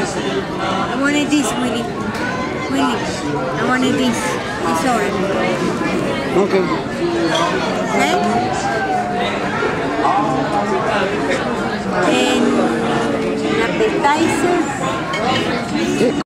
I wanted this, Willy. Willy, I wanted this. This orange. Okay. Okay? And appetizers.